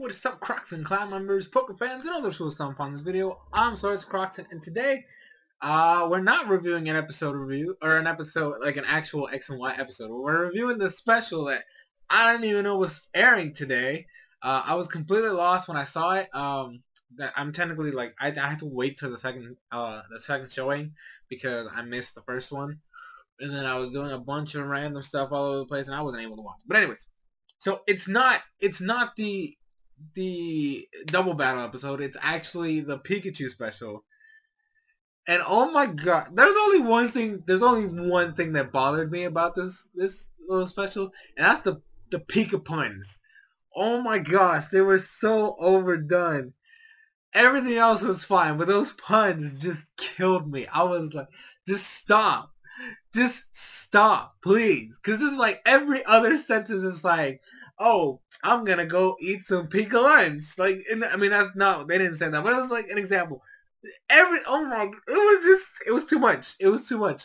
what is up Crocs and Clown members, poker fans, and other cool stuff on this video. I'm Source Crocs and today uh, we're not reviewing an episode review or an episode like an actual X and Y episode. We're reviewing the special that I didn't even know was airing today. Uh, I was completely lost when I saw it. Um, that I'm technically like I, I had to wait till the second uh the second showing because I missed the first one, and then I was doing a bunch of random stuff all over the place and I wasn't able to watch. But anyways, so it's not it's not the the double battle episode. It's actually the Pikachu special. And oh my god, there's only one thing. There's only one thing that bothered me about this this little special, and that's the the Pika puns. Oh my gosh, they were so overdone. Everything else was fine, but those puns just killed me. I was like, just stop. Just stop, please. Because it's like every other sentence is like, oh, I'm to go eat some Pika lunch. Like, I mean, that's not, they didn't say that, but it was like an example. Every oh my it was just it was too much. It was too much.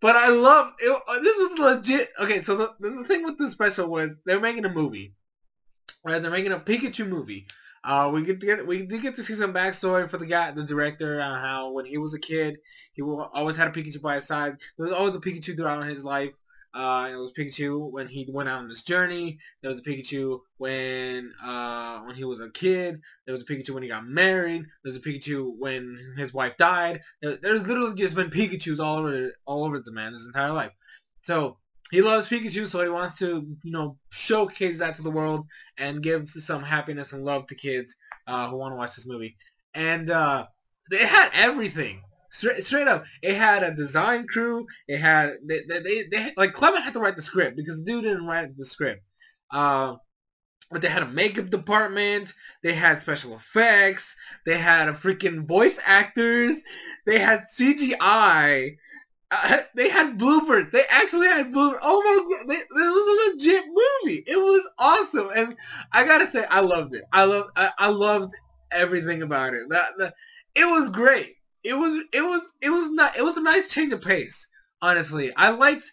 But i love it uh, this was legit okay so the, the thing with the special was they're making a movie right? They're making a pikachu movie. Uh we get to get we did get to see some backstory for the guy the director uh, how when he was a kid he always had a pikachu by his side. There was always a pikachu throughout his life uh, it was Pikachu when he went out on this journey. There was a Pikachu when uh, when he was a kid. There was a Pikachu when he got married. There was a Pikachu when his wife died. There, there's literally just been Pikachu's all over all over the man his entire life. So he loves Pikachu, so he wants to you know showcase that to the world and give some happiness and love to kids uh, who want to watch this movie. And uh, they had everything. Straight, straight up, it had a design crew. It had they, they, they, they like Clemont had to write the script because the dude didn't write the script. Uh, but they had a makeup department. They had special effects. They had a freaking voice actors. They had CGI. Uh, they had bloopers. They actually had bloopers. Oh my god, it was a legit movie. It was awesome, and I gotta say, I loved it. I love, I, I loved everything about it. That, that it was great it was it was it was not it was a nice change of pace. Honestly, I liked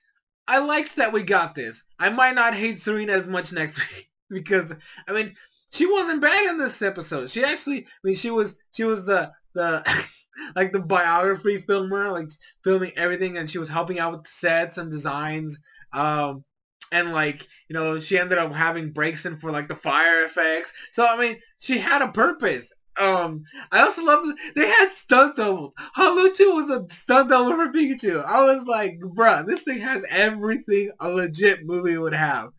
I liked that we got this. I might not hate Serena as much next week because I mean she wasn't bad in this episode. She actually I mean she was she was the the like the biography filmer, like filming everything, and she was helping out with sets and designs. Um, and like you know she ended up having Braixen for like the fire effects. So I mean she had a purpose, um, I also love they had stunt doubles. Hawlucha was a stunt double for Pikachu. I was like, bruh, this thing has everything a legit movie would have.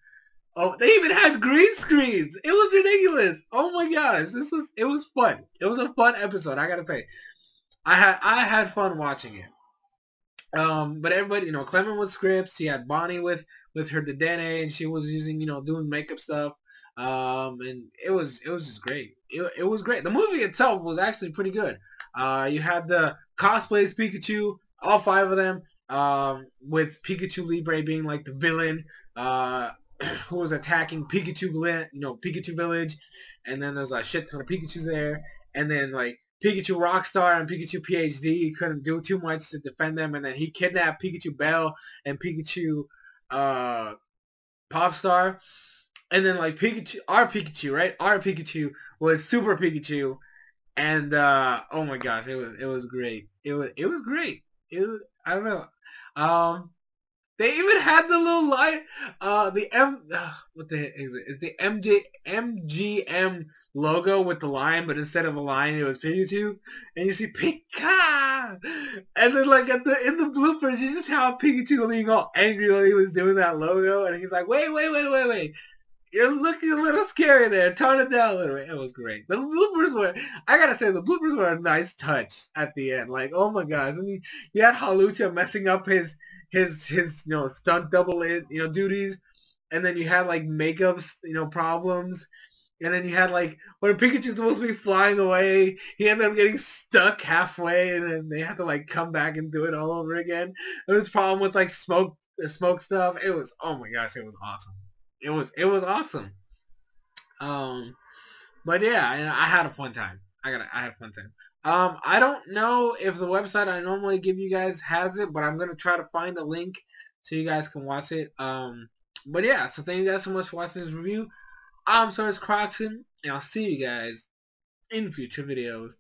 Oh, they even had green screens. It was ridiculous. Oh my gosh, this was it was fun. It was a fun episode. I gotta say, I had I had fun watching it. Um, but everybody, you know, Clemont with scripts. He had Bonnie with with her Dedenne, and she was using, you know, doing makeup stuff. Um, and it was it was just great. It, it was great. The movie itself was actually pretty good. Uh, you had the cosplays Pikachu, all five of them, um, with Pikachu Libre being like the villain, uh, who was attacking Pikachu, you know, Pikachu Village, and then there's a shit ton of Pikachu's there, and then like Pikachu Rockstar and Pikachu PhD couldn't do too much to defend them, and then he kidnapped Pikachu Belle and Pikachu uh, Popstar, and then like Pikachu, our Pikachu, right? Our Pikachu was Super Pikachu, and uh, oh my gosh, it was it was great. It was it was great. It was I don't know. Um, they even had the little light, uh, the M, uh, what the heck is it? It's the MJ MGM logo with the lion, but instead of a lion, it was Pikachu, and you see Pika, and then like at the in the bloopers, you just have Pikachu being all angry when he was doing that logo, and he's like, wait, wait, wait, wait, wait you're looking a little scary there. Tone it down a little bit. It was great. The bloopers were, I gotta say, the bloopers were a nice touch at the end. Like, oh my gosh. And you, had Hawlucha messing up his, his, his, you know, stunt double, you know, duties. And then you had, like, makeups, you know, problems. And then you had, like, when Pikachu's supposed to be flying away, he ended up getting stuck halfway. And then they had to, like, come back and do it all over again. There was a problem with, like, smoke, smoke stuff. It was, oh my gosh, it was awesome it was it was awesome. Um, but yeah, I had a fun time. I got I had a fun time. Um, I don't know if the website I normally give you guys has it, but I'm gonna try to find a link so you guys can watch it. Um, but yeah, so thank you guys so much for watching this review. I'm Soresan Crockxen, And I'll see you guys in future videos.